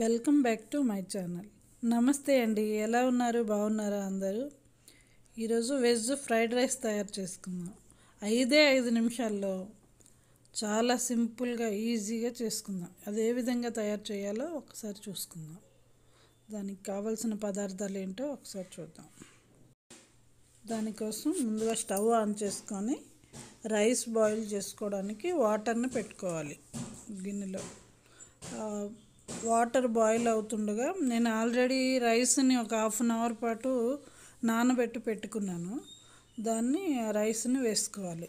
Welcome back to my channel. నమస్తే అండి. ఎలా ఉన్నారు? బాగున్నారా అందరూ? ఈరోజు వెజ్ ఫ్రైడ్ రైస్ తయారు చేసుకుందాం. ఐదే ఐదు నిమిషాల్లో చాలా సింపుల్గా ఈజీగా చేసుకుందాం. అది ఏ విధంగా తయారు చేయాలో ఒకసారి చూసుకుందాం. దానికి కావాల్సిన పదార్థాలు ఏంటో ఒకసారి చూద్దాం. దానికోసం ముందుగా స్టవ్ ఆన్ చేసుకొని రైస్ బాయిల్ చేసుకోవడానికి వాటర్ని పెట్టుకోవాలి. గిన్నెలో. వాటర్ బాయిల్ అవుతుండగా నేను ఆల్రెడీ రైస్ని ఒక హాఫ్ అన్ అవర్ పాటు నానబెట్టి పెట్టుకున్నాను. దాన్ని ఆ రైస్ని వేసుకోవాలి.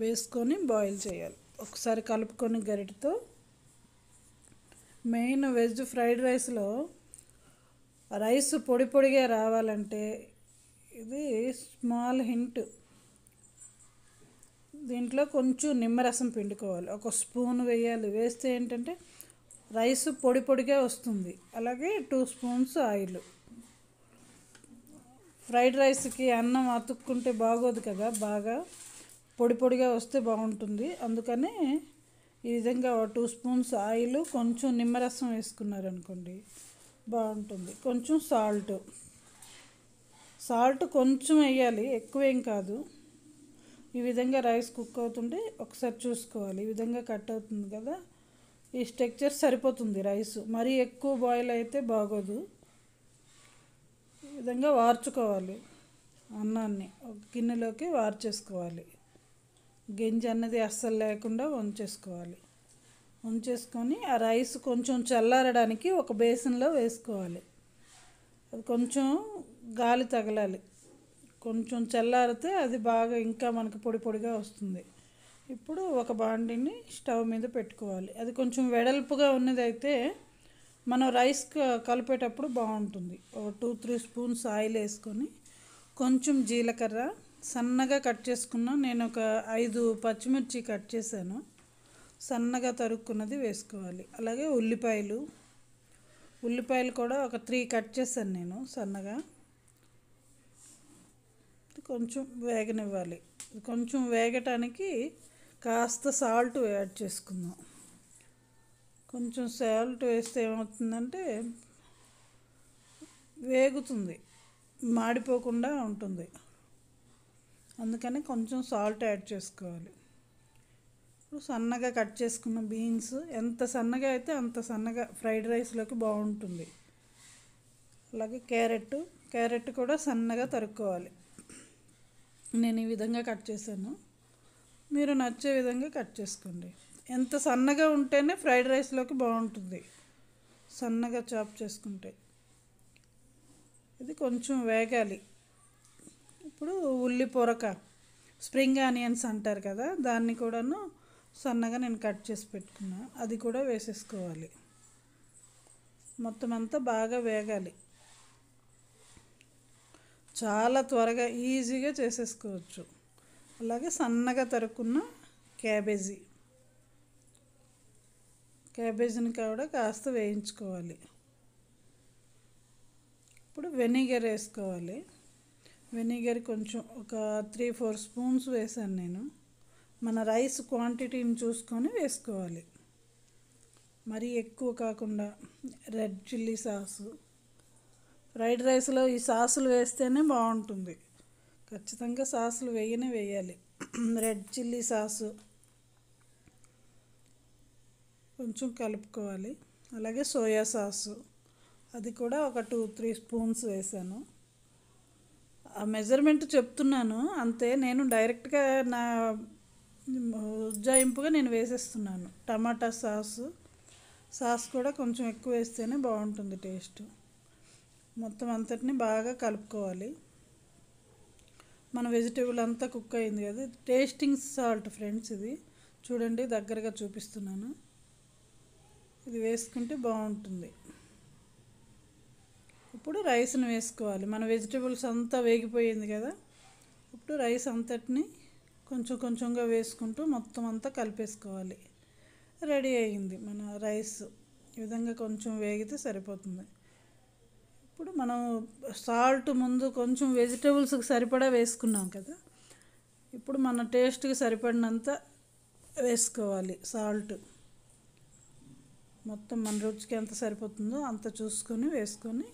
వేసుకొని బాయిల్ చేయాలి. ఒకసారి కలుపుకొని గరిటతో. మెయిన్ వెజ్ ఫ్రైడ్ రైస్లో రైస్ పొడి పొడిగా రావాలంటే ఇది స్మాల్ హింట్. దీంట్లో కొంచెం నిమ్మరసం పిండుకోవాలి. ఒక స్పూన్ వేయాలి. వేస్తే ఏంటంటే రైస్ పొడి పొడిగా వస్తుంది. అలాగే టూ స్పూన్స్ ఆయిల్. ఫ్రైడ్ రైస్కి అన్నం అతుక్కుంటే బాగోదు కదా బాగా పొడి పొడిగా వస్తే బాగుంటుంది. అందుకని ఈ విధంగా టూ స్పూన్స్ ఆయిల్ కొంచెం నిమ్మరసం వేసుకున్నారనుకోండి బాగుంటుంది. కొంచెం సాల్ట్. సాల్ట్ కొంచెం వేయాలి ఎక్కువేం కాదు. ఈ విధంగా రైస్ కుక్ అవుతుంటే ఒకసారి చూసుకోవాలి. ఈ విధంగా కట్ అవుతుంది కదా ఈ స్ట్రక్చర్ సరిపోతుంది రైస్. మరీ ఎక్కువ బాయిల్ అయితే బాగోదు. ఈ విధంగా వార్చుకోవాలి అన్నాన్ని. ఒక గిన్నెలోకి వార్చేసుకోవాలి. గింజ అన్నది అస్సలు లేకుండా వంచేసుకోవాలి. వంచేసుకొని ఆ రైస్ కొంచెం చల్లారడానికి ఒక బేసిన్లో వేసుకోవాలి. అది కొంచెం గాలి తగలాలి. కొంచెం చల్లారితే అది బాగా ఇంకా మనకి పొడి పొడిగా వస్తుంది. ఇప్పుడు ఒక బాండిని స్టవ్ మీద పెట్టుకోవాలి. అది కొంచెం వెడల్పుగా ఉన్నదైతే మనం రైస్ కలిపేటప్పుడు బాగుంటుంది. ఒక టూ త్రీ స్పూన్స్ ఆయిల్ వేసుకొని కొంచెం జీలకర్ర సన్నగా కట్ చేసుకున్న నేను ఒక ఐదు పచ్చిమిర్చి కట్ చేశాను. సన్నగా తరుక్కున్నది వేసుకోవాలి. అలాగే ఉల్లిపాయలు ఉల్లిపాయలు కూడా ఒక త్రీ కట్ చేశాను నేను సన్నగా. కొంచెం వేగనివ్వాలి. కొంచెం వేగటానికి కాస్త సాల్ట్ యాడ్ చేసుకుందాం. కొంచెం సాల్ట్ వేస్తే ఏమవుతుందంటే వేగుతుంది మాడిపోకుండా ఉంటుంది. అందుకని కొంచెం సాల్ట్ యాడ్ చేసుకోవాలి. ఇప్పుడు సన్నగా కట్ చేసుకున్న బీన్స్ ఎంత సన్నగా అయితే అంత సన్నగా ఫ్రైడ్ రైస్లోకి బాగుంటుంది. అలాగే క్యారెట్ క్యారెట్ కూడా సన్నగా తరుక్కోవాలి. నేను ఈ విధంగా కట్ చేశాను. మీరు నచ్చే విధంగా కట్ చేసుకోండి. ఎంత సన్నగా ఉంటేనే ఫ్రైడ్ రైస్లోకి బాగుంటుంది. సన్నగా చాప్ చేసుకుంటే. ఇది కొంచెం వేగాలి. ఇప్పుడు ఉల్లి పొరక స్ప్రింగ్ ఆనియన్స్ అంటారు కదా దాన్ని కూడాను సన్నగా నేను కట్ చేసి పెట్టుకున్నా. అది కూడా వేసేసుకోవాలి. మొత్తం అంతా బాగా వేగాలి. చాలా త్వరగా ఈజీగా చేసేసుకోవచ్చు. అలాగే సన్నగా తరుక్కున్న క్యాబేజీ. క్యాబేజీని కూడా కాస్త వేయించుకోవాలి. ఇప్పుడు వెనిగర్ వేసుకోవాలి. వెనిగర్ కొంచెం ఒక త్రీ ఫోర్ స్పూన్స్ వేసాను నేను. మన రైస్ క్వాంటిటీని చూసుకొని వేసుకోవాలి. మరీ ఎక్కువ కాకుండా రెడ్ చిల్లీ సాసు. ఫ్రైడ్ రైస్లో ఈ సాసులు వేస్తేనే బాగుంటుంది. ఖచ్చితంగా సాసులు వేయనే వేయాలి. రెడ్ చిల్లీ సాసు కొంచెం కలుపుకోవాలి. అలాగే సోయా సాసు అది కూడా ఒక టూ త్రీ స్పూన్స్ వేసాను. ఆ మెజర్మెంట్ చెప్తున్నాను. అంతే నేను డైరెక్ట్గా నా ఉజ్జాయింపుగా నేను వేసేస్తున్నాను. టమాటా సాసు సాస్ కూడా కొంచెం ఎక్కువ వేస్తేనే బాగుంటుంది టేస్ట్. మొత్తం అంతటిని బాగా కలుపుకోవాలి. మన వెజిటేబుల్ అంతా కుక్ అయింది కదా. టేస్టింగ్ సాల్ట్ ఫ్రెండ్స్ ఇది. చూడండి దగ్గరగా చూపిస్తున్నాను. ఇది వేసుకుంటే బాగుంటుంది. ఇప్పుడు రైస్ని వేసుకోవాలి. మన వెజిటేబుల్స్ అంతా వేగిపోయింది కదా. ఇప్పుడు రైస్ అంతటిని కొంచెం కొంచెంగా వేసుకుంటూ మొత్తం అంతా కలిపేసుకోవాలి. రెడీ అయింది మన రైస్ ఈ విధంగా కొంచెం వేగితే సరిపోతుంది. ఇప్పుడు మనం సాల్ట్ ముందు కొంచెం వెజిటేబుల్స్కి సరిపడా వేసుకున్నాం కదా ఇప్పుడు మన టేస్ట్కి సరిపడినంత వేసుకోవాలి సాల్ట్. మొత్తం మన రుచికి ఎంత సరిపోతుందో అంత చూసుకొని వేసుకొని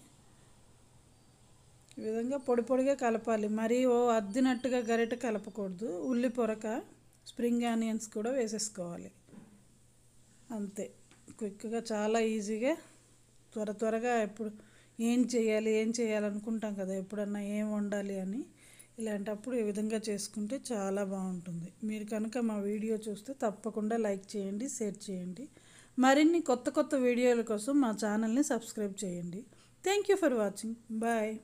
ఈ విధంగా పొడి పొడిగా కలపాలి. మరీ ఓ అద్దినట్టుగా గరిట కలపకూడదు. ఉల్లి పొరక స్ప్రింగ్ ఆనియన్స్ కూడా వేసేసుకోవాలి. అంతే. క్విక్గా చాలా ఈజీగా త్వర త్వరగా ఎప్పుడు ఏం చేయాలి ఏం చేయాలనుకుంటాం కదా ఎప్పుడన్నా ఏం వండాలి అని. ఇలాంటప్పుడు ఈ విధంగా చేసుకుంటే చాలా బాగుంటుంది. మీరు కనుక మా వీడియో చూస్తే తప్పకుండా లైక్ చేయండి షేర్ చేయండి. మరిన్ని కొత్త కొత్త వీడియోల కోసం మా ఛానల్ని సబ్స్క్రైబ్ చేయండి. Thank you for watching. Bye.